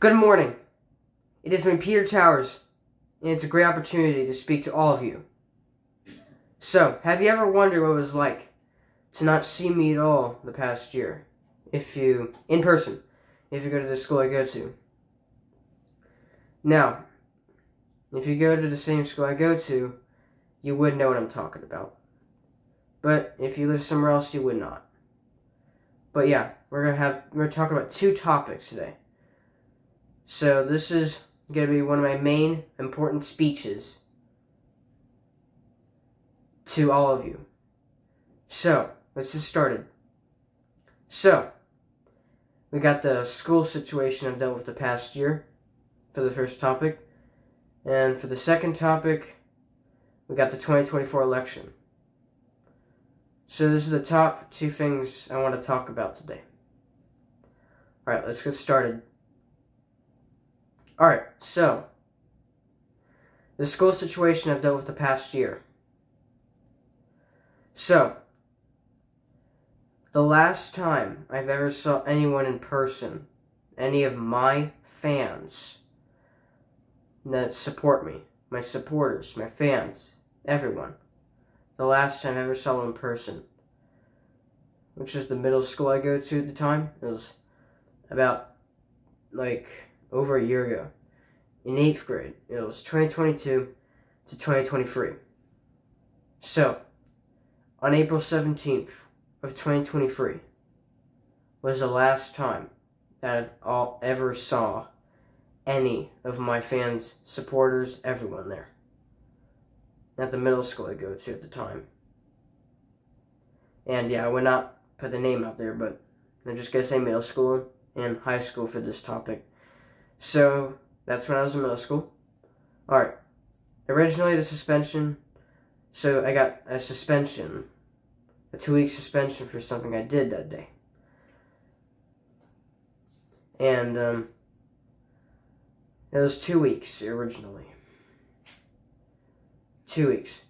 Good morning. It is me, Peter Towers, and it's a great opportunity to speak to all of you. So, have you ever wondered what it was like to not see me at all the past year? If you, in person, if you go to the school I go to. Now, if you go to the same school I go to, you would know what I'm talking about. But if you live somewhere else, you would not. But yeah, we're gonna have we're gonna talk about two topics today. So this is gonna be one of my main important speeches to all of you. So let's get started. So we got the school situation I've dealt with the past year for the first topic. And for the second topic, we got the 2024 election. So this is the top two things I want to talk about today. Alright, let's get started. Alright, so the school situation I've dealt with the past year. So, the last time I've ever saw anyone in person, any of my fans that support me, my supporters, my fans, everyone, the last time I ever saw him in person, which is the middle school I go to at the time. It was about like over a year ago. In eighth grade, it was 2022 to 2023. So, on April 17th of 2023 was the last time that I ever saw any of my fans, supporters, everyone there at the middle school I go to at the time. And yeah, I would not put the name out there, but I'm just gonna say middle school and high school for this topic. So that's when I was in middle school. Alright. Originally the suspension so I got a suspension. A two week suspension for something I did that day. And um it was two weeks originally two weeks.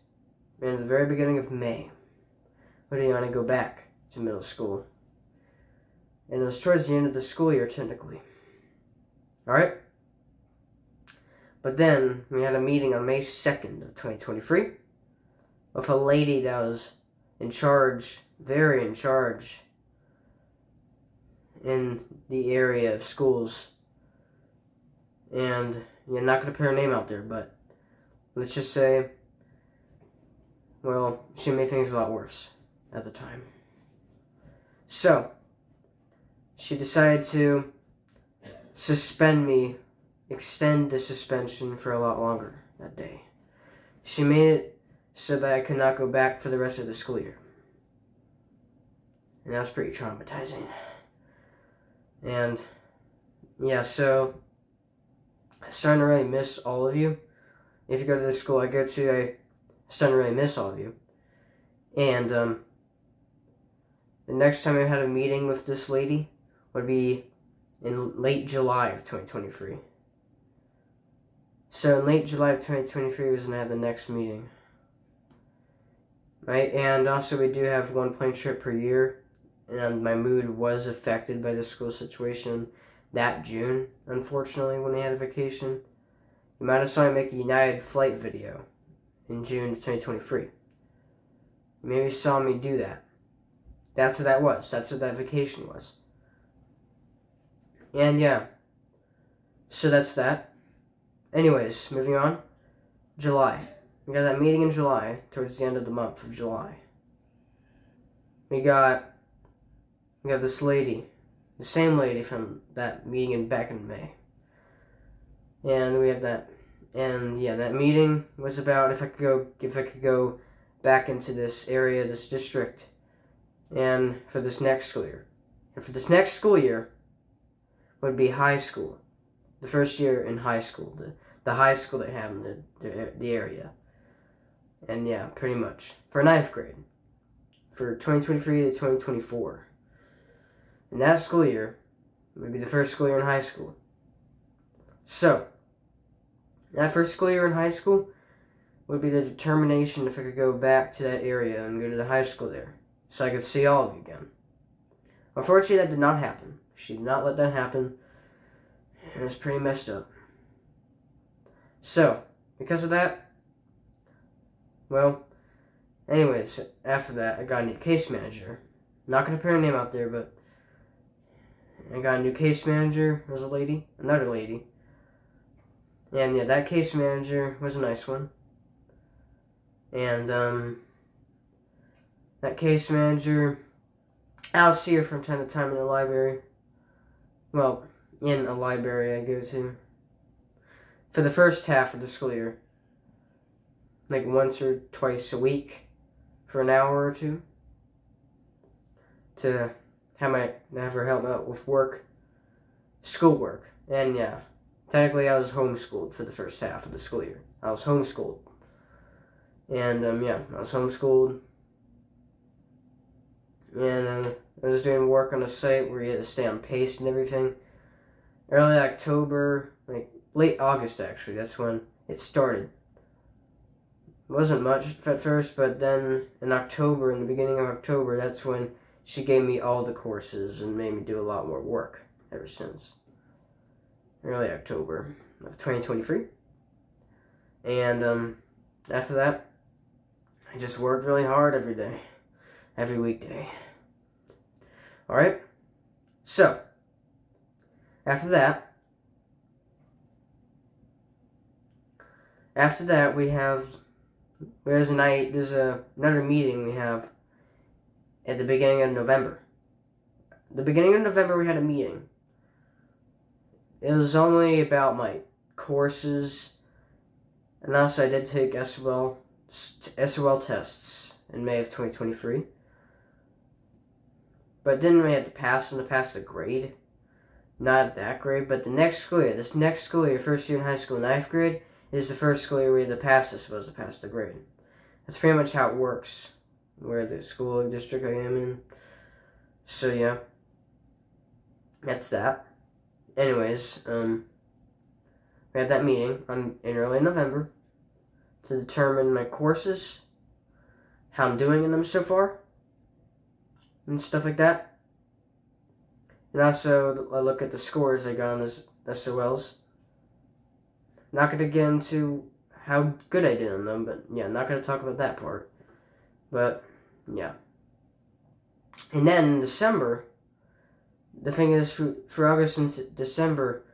And at the very beginning of May, when do you want to go back to middle school? And it was towards the end of the school year, technically. Alright? But then, we had a meeting on May 2nd of 2023 with a lady that was in charge, very in charge, in the area of schools. And you're not going to put her name out there, but let's just say well, she made things a lot worse at the time. So, she decided to suspend me, extend the suspension for a lot longer that day. She made it so that I could not go back for the rest of the school year. And that was pretty traumatizing. And, yeah, so, I'm starting to really miss all of you. If you go to the school I go to, I starting to really miss all of you. And um, the next time I had a meeting with this lady would be in late July of 2023. So in late July of 2023 was when I had the next meeting. Right, and also we do have one plane trip per year, and my mood was affected by the school situation that June, unfortunately, when I had a vacation. You might have saw me make a United flight video in June of 2023. Maybe saw me do that. That's what that was. That's what that vacation was. And yeah. So that's that. Anyways, moving on. July. We got that meeting in July, towards the end of the month of July. We got we got this lady, the same lady from that meeting in back in May. And we have that and yeah, that meeting was about if I could go if I could go back into this area, this district, and for this next school year. And for this next school year would be high school, the first year in high school, the the high school they have in the the, the area. And yeah, pretty much for ninth grade, for 2023 to 2024. And that school year would be the first school year in high school. So, that first school year in high school would be the determination if I could go back to that area and go to the high school there, so I could see all of you again. Unfortunately, that did not happen. She did not let that happen. It was pretty messed up. So, because of that, well, anyways, after that, I got a new case manager. Not gonna put her name out there, but I got a new case manager. It was a lady, another lady. And yeah, that case manager was a nice one. And, um, that case manager, I'll see her from time to time in the library. Well, in a library I go to. For the first half of the school year. Like once or twice a week for an hour or two. To have my have her help me out with work. Schoolwork. And yeah. Technically I was homeschooled for the first half of the school year. I was homeschooled. And um yeah, I was homeschooled. And uh, I was doing work on a site where you had to stay on pace and everything. Early October, like late August actually, that's when it started. It wasn't much at first, but then in October, in the beginning of October, that's when she gave me all the courses and made me do a lot more work ever since. Early October of 2023. And um, after that, I just worked really hard every day, every weekday. Alright? So, after that, after that we have, there's a night, there's a, another meeting we have at the beginning of November. The beginning of November we had a meeting. It was only about my courses, and also I did take SOL, SOL tests in May of 2023. But then we had to pass and to pass the grade. Not that grade, but the next school year, this next school year, first year in high school, ninth grade, is the first school year we had to pass this, supposed to pass the grade. That's pretty much how it works, where the school district I am in. So yeah, that's that. Anyways, um, we had that meeting on in early November to determine my courses, how I'm doing in them so far, and stuff like that. And also, I look at the scores I got on this SOLs. Not going to get into how good I did on them, but yeah, not going to talk about that part. But, yeah. And then in December, the thing is, for, for August and December,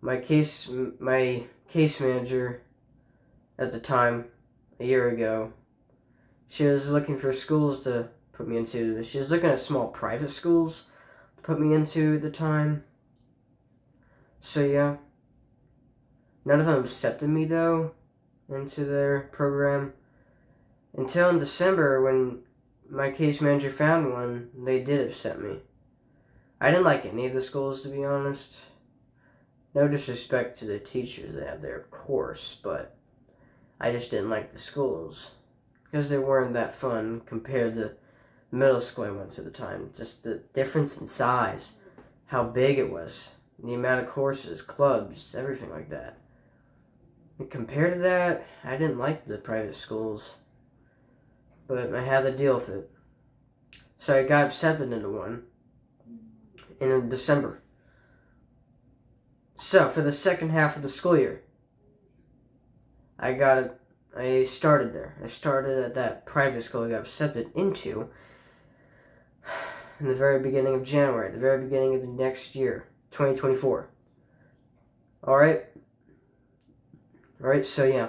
my case, my case manager at the time, a year ago, she was looking for schools to put me into. She was looking at small private schools to put me into the time. So yeah. None of them accepted me though into their program. Until in December when my case manager found one, they did accept me. I didn't like any of the schools to be honest. No disrespect to the teachers that have their course, but I just didn't like the schools because they weren't that fun compared to middle school went to the time. Just the difference in size, how big it was, the amount of courses, clubs, everything like that. And compared to that, I didn't like the private schools, but I had to deal with it. So I got accepted into one in December. So for the second half of the school year, I got it. I started there. I started at that private school I got accepted into in the very beginning of January, the very beginning of the next year, 2024. Alright? Alright, so yeah.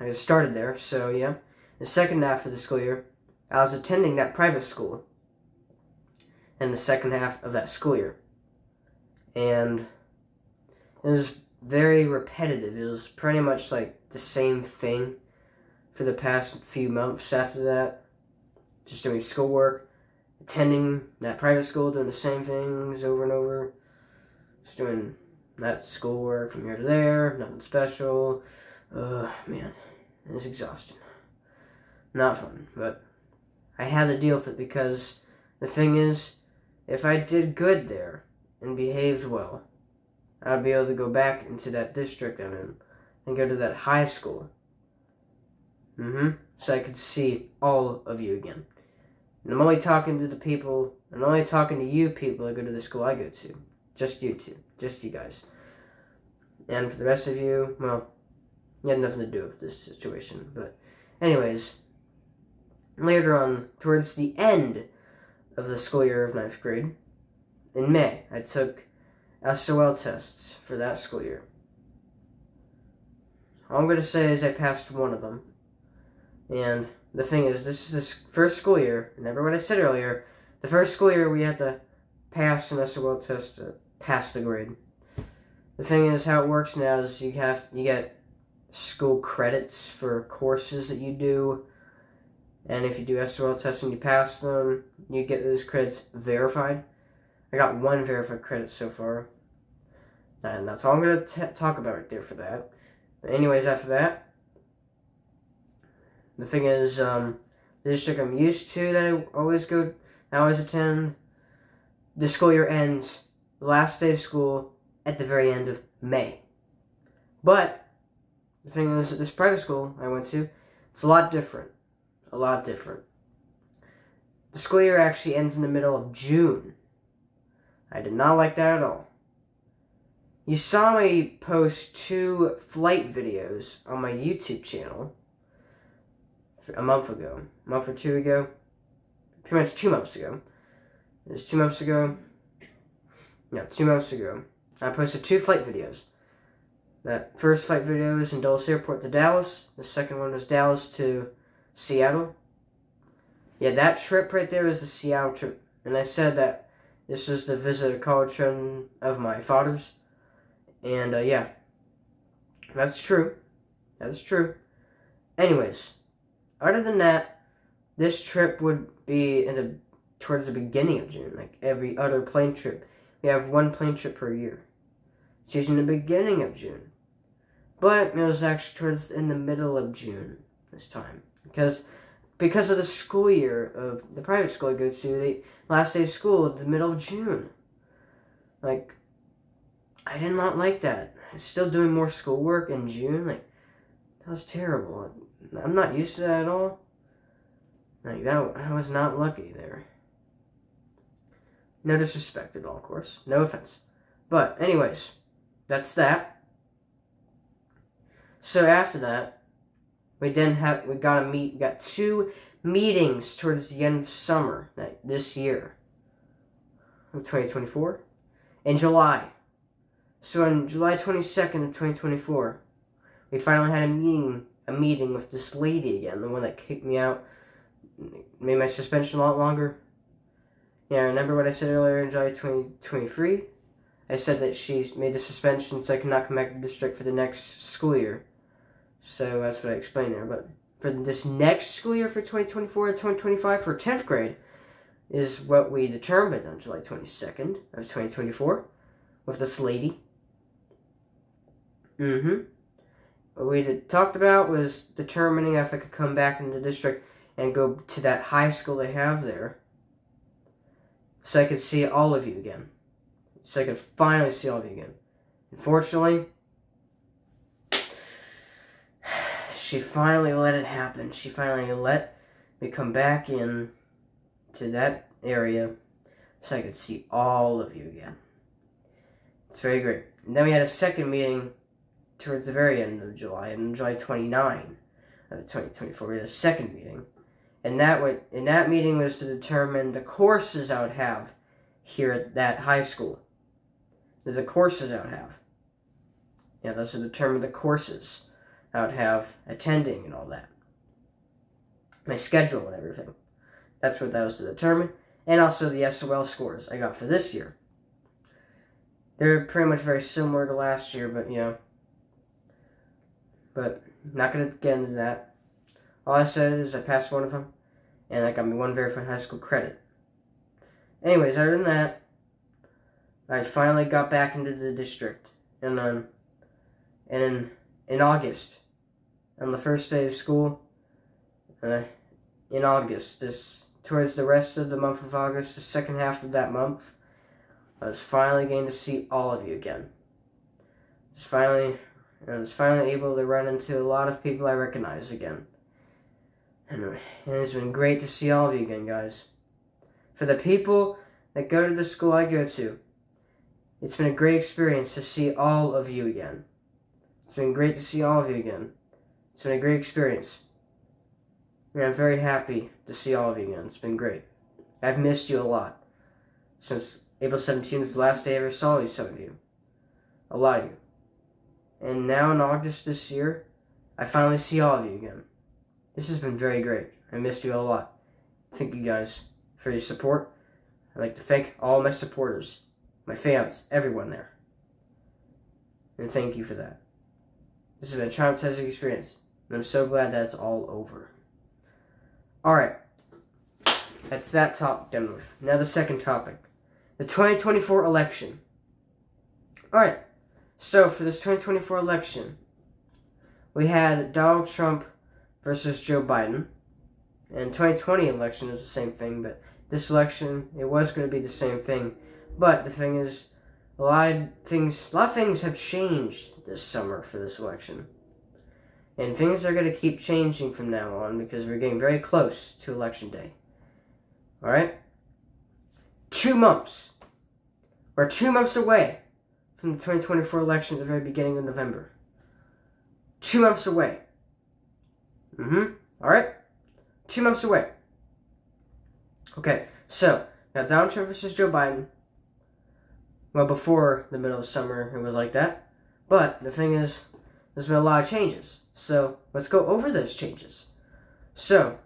I started there, so yeah. The second half of the school year, I was attending that private school in the second half of that school year. And it was very repetitive. It was pretty much like the same thing for the past few months after that. Just doing schoolwork, attending that private school, doing the same things over and over. Just doing that schoolwork from here to there, nothing special. Uh, man, it's exhausting. Not fun, but I had to deal with it because the thing is, if I did good there and behaved well, I'd be able to go back into that district I'm in and go to that high school. Mm-hmm. So I could see all of you again. And I'm only talking to the people, I'm only talking to you people that go to the school I go to. Just you two. Just you guys. And for the rest of you, well, you had nothing to do with this situation. But, anyways, later on, towards the end of the school year of ninth grade, in May, I took SOL tests for that school year. All I'm going to say is I passed one of them. And the thing is, this is the first school year. Remember what I said earlier. The first school year we had to pass an SOL test to pass the grade. The thing is, how it works now is you have you get school credits for courses that you do, and if you do SOL tests and you pass them, you get those credits verified. I got one verified credit so far, and that's all I'm gonna talk about right there for that. But anyways, after that, the thing is, um, the district I'm used to that I always go, I always attend, the school year ends the last day of school at the very end of May. But the thing is, this private school I went to, it's a lot different. A lot different. The school year actually ends in the middle of June. I did not like that at all. You saw me post two flight videos on my YouTube channel a month ago, a month or two ago, pretty much two months ago. It was two months ago. Yeah, two months ago. I posted two flight videos. That first flight video was in Dulles Airport to Dallas. The second one was Dallas to Seattle. Yeah, that trip right there is the Seattle trip. And I said that this was the visit a college friend of my father's. And uh, yeah, that's true. That's true. Anyways, other than that, this trip would be in the towards the beginning of June, like every other plane trip. We have one plane trip per year. Usually in the beginning of June. But it was actually towards in the middle of June this time. Because because of the school year of the private school I go to, the last day of school, the middle of June. Like I did not like that. Still doing more schoolwork in June, like that was terrible. I'm not used to that at all. Like that, I was not lucky there. No disrespect at all, of course. No offense. But anyways, that's that. So after that, we then have we got a meet. Got two meetings towards the end of summer like this year, of 2024, in July. So on July 22nd of 2024, we finally had a meeting, a meeting with this lady again, the one that kicked me out, made my suspension a lot longer. Yeah, remember what I said earlier in July 2023? I said that she made the suspension so I could not come back to the district for the next school year. So that's what I explained there. But for this next school year for 2024 to 2025 for 10th grade is what we determined on July 22nd of 2024 with this lady. Mm-hmm. We talked about was determining if I could come back into the district and go to that high school they have there so I could see all of you again. So I could finally see all of you again. Unfortunately, she finally let it happen. She finally let me come back in to that area so I could see all of you again. It's very great. And then we had a second meeting towards the very end of July, on July 29 of 2024. We had a second meeting. And that went, and that meeting was to determine the courses I would have here at that high school. The courses I would have. Yeah, those to determine the courses I would have attending and all that. My schedule and everything. That's what that was to determine. And also the SOL scores I got for this year. They're pretty much very similar to last year, but you know. But not gonna get into that. All I said is I passed one of them, and I got me one verified high school credit. Anyways, other than that, I finally got back into the district, and um, and in in August, on the first day of school, in August, this towards the rest of the month of August, the second half of that month, I was finally getting to see all of you again. I was finally, I was finally able to run into a lot of people I recognize again. And, it's been great to see all of you again, guys. For the people that go to the school I go to, It's been a great experience to see all of you again. It's been great to see all of you again. It's been a great experience. And I'm very happy to see all of you again. It's been great. I've missed you a lot. Since April 17th was the last day I ever saw some of you. A lot of you. And now in August this year, I finally see all of you again. This has been very great. I missed you a lot. Thank you guys for your support. I'd like to thank all my supporters, my fans, everyone there. And thank you for that. This has been a traumatizing experience, and I'm so glad that it's all over. Alright. That's that topic done with. Now the second topic. The 2024 election. Alright. So for this 2024 election, we had Donald Trump versus Joe Biden. And 2020 election is the same thing, but this election it was going to be the same thing. But the thing is, a lot of things, a lot of things have changed this summer for this election, and things are going to keep changing from now on because we're getting very close to election day. All right, two months. We're two months away from the 2024 election at the very beginning of November. Two months away. Mm-hmm. All right. Two months away. Okay, so now Donald Trump versus Joe Biden. Well, before the middle of summer, it was like that. But the thing is, there's been a lot of changes. So let's go over those changes. So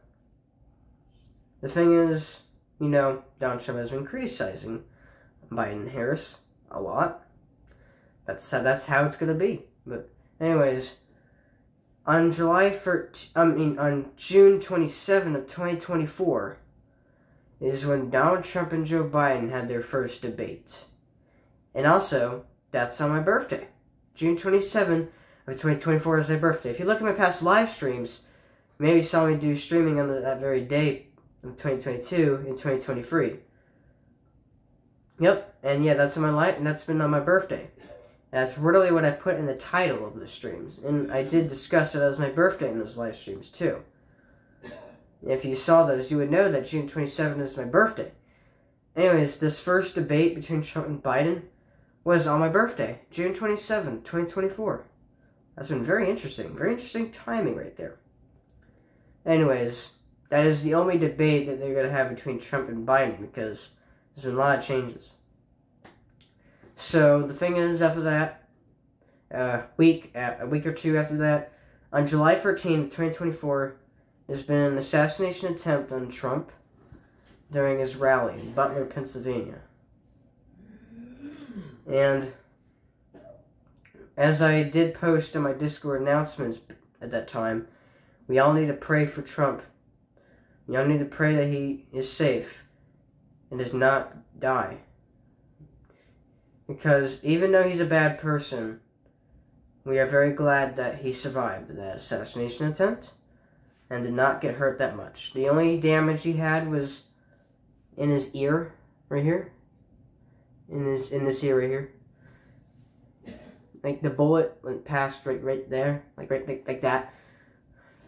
the thing is, you know, Donald Trump has been criticizing Biden Harris a lot. That's how, that's how it's gonna be. But anyways, on July 13, I mean on June 27 of 2024 is when Donald Trump and Joe Biden had their first debate. And also, that's on my birthday. June 27 of 2024 is my birthday. If you look at my past live streams, maybe saw me do streaming on that very day of 2022 and 2023. Yep, and yeah, that's on my life, and that's been on my birthday. That's really what I put in the title of the streams, and I did discuss it as my birthday in those live streams too. If you saw those, you would know that June 27 is my birthday. Anyways, this first debate between Trump and Biden was on my birthday, June 27, 2024. That's been very interesting. Very interesting timing right there. Anyways, that is the only debate that they're going to have between Trump and Biden because there's been a lot of changes. So the thing is, after that, uh, week uh, a week or two after that, on July 13, 2024, there's been an assassination attempt on Trump during his rally in Butler, Pennsylvania. And as I did post in my Discord announcements at that time, we all need to pray for Trump. We all need to pray that he is safe and does not die. Because even though he's a bad person, we are very glad that he survived that assassination attempt and did not get hurt that much. The only damage he had was in his ear, right here. In his in this ear right here. Like the bullet went past right right there, like right like, like that.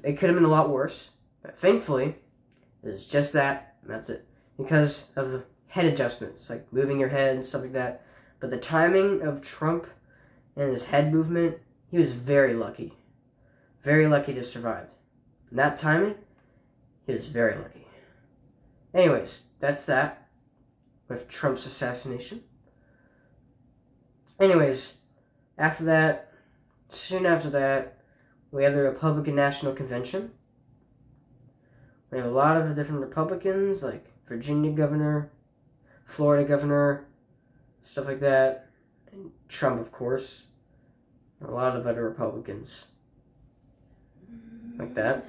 It could have been a lot worse, but thankfully, it's just that. that's it. Because of head adjustments, like moving your head and stuff like that. But the timing of Trump and his head movement, he was very lucky. Very lucky to survive. And that timing, he was very lucky. Anyways, that's that with Trump's assassination. Anyways, after that, soon after that, we have the Republican National Convention. We have a lot of different Republicans, like Virginia governor, Florida governor, stuff like that. And Trump, of course. A lot of other Republicans. Like that.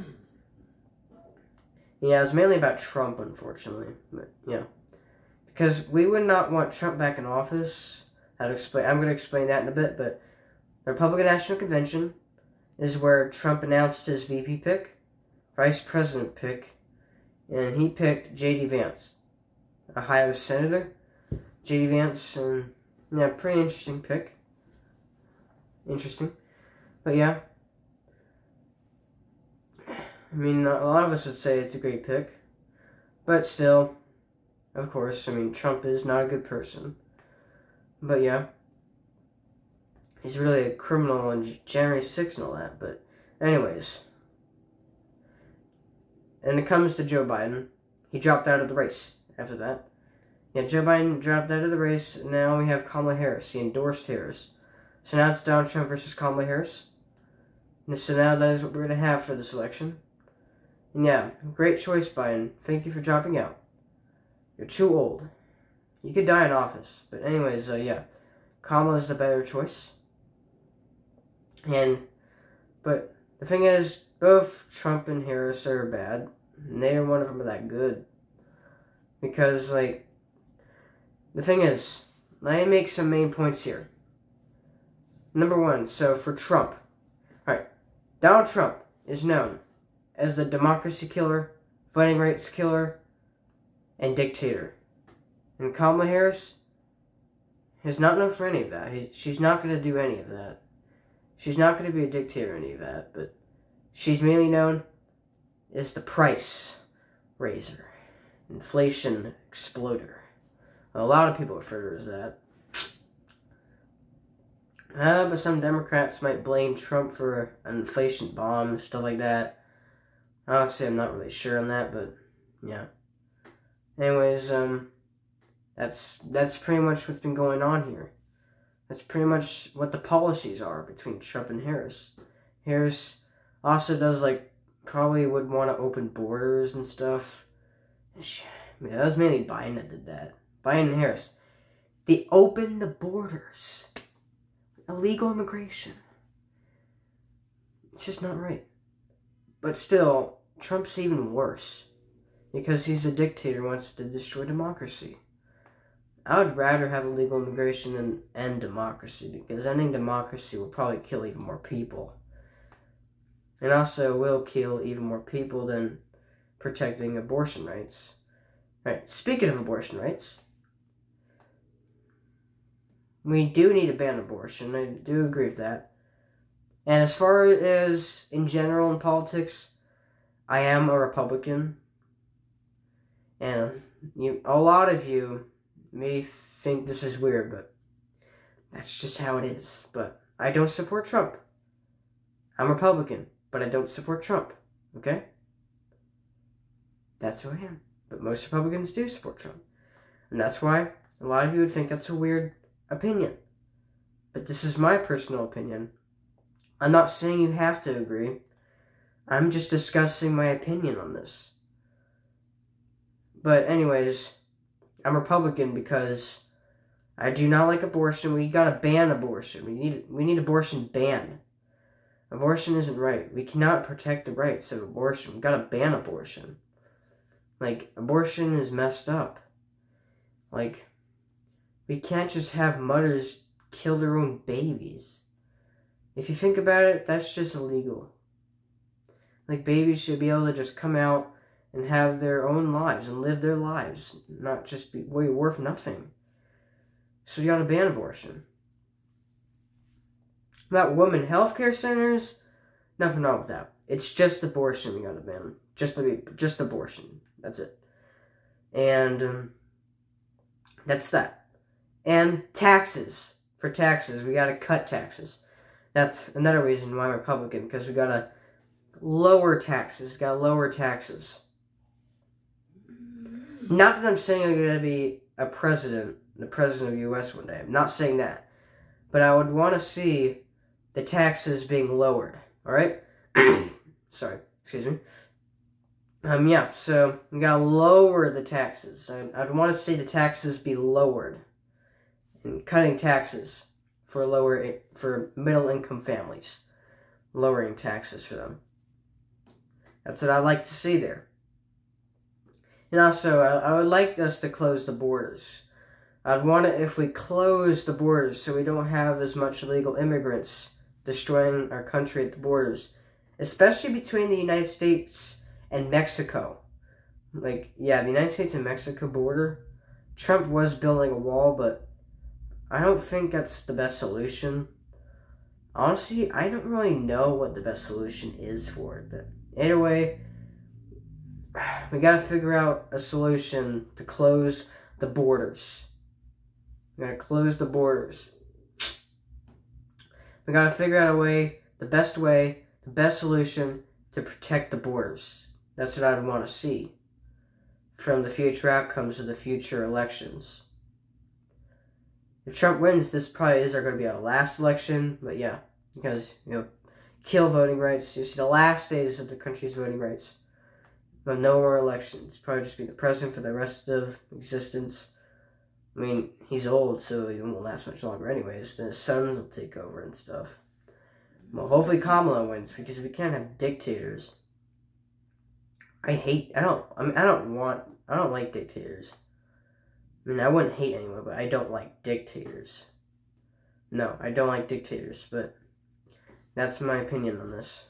Yeah, it's mainly about Trump, unfortunately. But, yeah. Because we would not want Trump back in office. I'll explain. I'm going to explain that in a bit, but the Republican National Convention is where Trump announced his VP pick, Vice President pick, and he picked J.D. Vance, Ohio Senator, J.D. Vance, and yeah, pretty interesting pick. Interesting. But yeah. I mean, a lot of us would say it's a great pick. But still, of course, I mean, Trump is not a good person. But yeah. He's really a criminal on January 6th and all that. But, anyways. And it comes to Joe Biden. He dropped out of the race after that. Yeah, Joe Biden dropped out of the race. Now we have Kamala Harris. He endorsed Harris. So now it's Donald Trump versus Kamala Harris. And so now that is what we're going to have for this election. And yeah, great choice, Biden. Thank you for dropping out. You're too old. You could die in office. But anyways, uh, yeah. Kamala is the better choice. And, but the thing is, both Trump and Harris are bad. Neither one of them are that good. Because, like, the thing is, let me make some main points here. Number one, so for Trump, alright, Donald Trump is known as the democracy killer, voting rights killer, and dictator. And Kamala Harris is not known for any of that. He, she's not going to do any of that. She's not going to be a dictator or any of that, but she's mainly known as the price raiser, inflation exploder. A lot of people refer to as that. Uh, but some Democrats might blame Trump for an inflation bomb, stuff like that. Honestly, I'm not really sure on that, but yeah. Anyways, um, that's that's pretty much what's been going on here. That's pretty much what the policies are between Trump and Harris. Harris also does like probably would want to open borders and stuff. I mean, that was mainly Biden that did that. Biden Harris. They opened the borders. Illegal immigration. It's just not right. But still, Trump's even worse. Because he's a dictator wants to destroy democracy. I would rather have illegal immigration and end democracy because ending democracy will probably kill even more people. And also will kill even more people than protecting abortion rights. Right, speaking of abortion rights, we do need to ban abortion. I do agree with that. And as far as in general in politics, I am a Republican. And you, a lot of you may think this is weird, but that's just how it is. But I don't support Trump. I'm Republican, but I don't support Trump. Okay? That's who I am. But most Republicans do support Trump. And that's why a lot of you would think that's a weird opinion. But this is my personal opinion. I'm not saying you have to agree. I'm just discussing my opinion on this. But anyways, I'm Republican because I do not like abortion. We gotta ban abortion. We need we need abortion banned. Abortion isn't right. We cannot protect the rights of abortion. We gotta ban abortion. Like abortion is messed up. Like we can't just have mothers kill their own babies. If you think about it, that's just illegal. Like babies should be able to just come out and have their own lives and live their lives, not just be way worth nothing. So you gotta ban abortion. About women healthcare centers, nothing wrong with that. It's just abortion we gotta ban. Just just abortion. That's it. And um, that's that. And taxes. For taxes, we gotta cut taxes. That's another reason why I'm Republican, because we gotta lower taxes. Gotta lower taxes. Not that I'm saying I'm going to be a president, the president of the U.S. one day. I'm not saying that. But I would want to see the taxes being lowered. All right? Sorry. Excuse me. Um, yeah, so we gotta lower the taxes. I, I'd want to see the taxes be lowered. And cutting taxes for lower for middle income families. Lowering taxes for them. That's what I'd like to see there. And also, I, I would like us to close the borders. I'd want it if we close the borders so we don't have as much illegal immigrants destroying our country at the borders, especially between the United States and Mexico. Like, yeah, the United States and Mexico border, Trump was building a wall, but I don't think that's the best solution. Honestly, I don't really know what the best solution is for it, but anyway, we got to figure out a solution to close the borders. We gotta close the borders. We gotta figure out a way, the best way, the best solution to protect the borders. That's what I would want to see from the future outcomes of the future elections. If Trump wins, this probably is going to be our last election, but yeah, because, you know, kill voting rights. You see the last days of the country's voting rights. But no more elections. Probably just be the president for the rest of existence. I mean, he's old, so he won't last much longer anyways. Then his sons will take over and stuff. Well, hopefully Kamala wins, because we can't have dictators. I hate, I don't, I mean, I don't want, I don't like dictators. I mean, I wouldn't hate anyone, but I don't like dictators. No, I don't like dictators, but that's my opinion on this.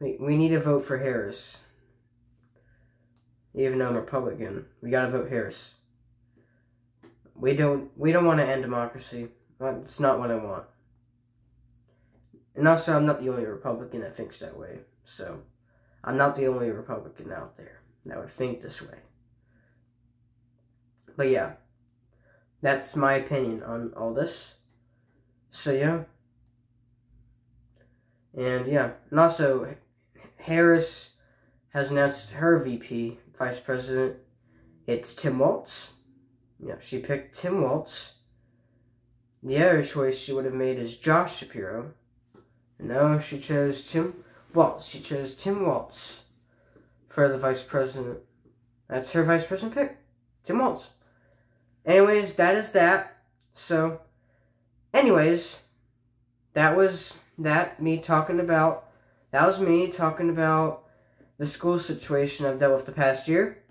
We, we need to vote for Harris. Even though I'm Republican, we gotta vote Harris. We don't we don't want to end democracy. That's not what I want. And also, I'm not the only Republican that thinks that way. So, I'm not the only Republican out there that would think this way. But yeah, that's my opinion on all this. So yeah. And yeah, and also, Harris has announced her VP, Vice President. It's Tim Walz. Yeah, she picked Tim Walz. The other choice she would have made is Josh Shapiro. No, she chose Tim Walz. She chose Tim Walz for the vice president. That's her vice president pick. Tim Walz. Anyways, that is that. So, anyways, that was that me talking about. That was me talking about the school situation I've dealt with the past year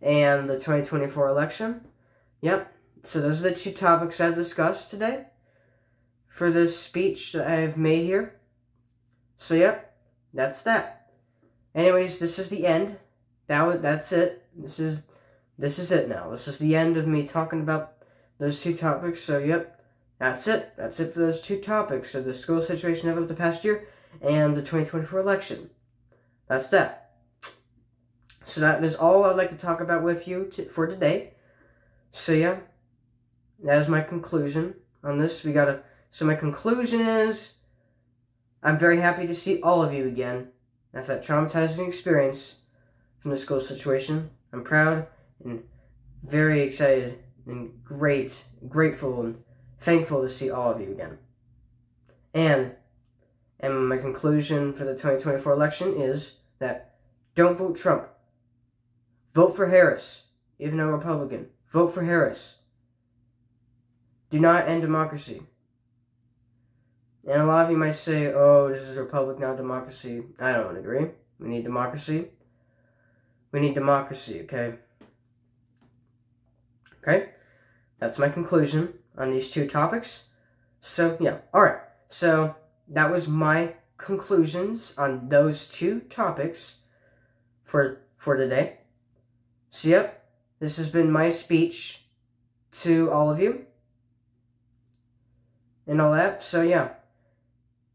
and the 2024 election. Yep. So those are the two topics I've discussed today for this speech that I've made here. So yep, that's that. Anyways, this is the end. That that's it. This is this is it now. This is the end of me talking about those two topics. So yep, that's it. That's it for those two topics. So the school situation of the past year and the 2024 election. That's that. So that is all I'd like to talk about with you for today. So yeah, that is my conclusion on this. We gotta. So my conclusion is, I'm very happy to see all of you again after that traumatizing experience from the school situation. I'm proud and very excited and great, grateful and thankful to see all of you again. And and my conclusion for the 2024 election is that don't vote Trump. Vote for Harris, even though Republican. Vote for Harris. Do not end democracy. And a lot of you might say, oh, this is a republic, not democracy. I don't agree. We need democracy. We need democracy, okay? Okay? That's my conclusion on these two topics. So, yeah. Alright. So, that was my conclusions on those two topics for for today. So, yep. This has been my speech to all of you. And all that. So, yeah.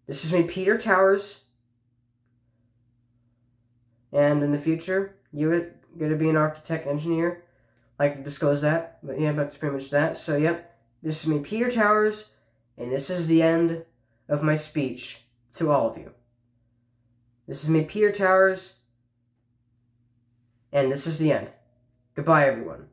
This is me, Peter Towers. And in the future, you're going to be an architect engineer. I can disclose that. But yeah, that's pretty much that. So, yep. This is me, Peter Towers. And this is the end of my speech to all of you. This is me, Peter Towers. And this is the end. Goodbye, everyone.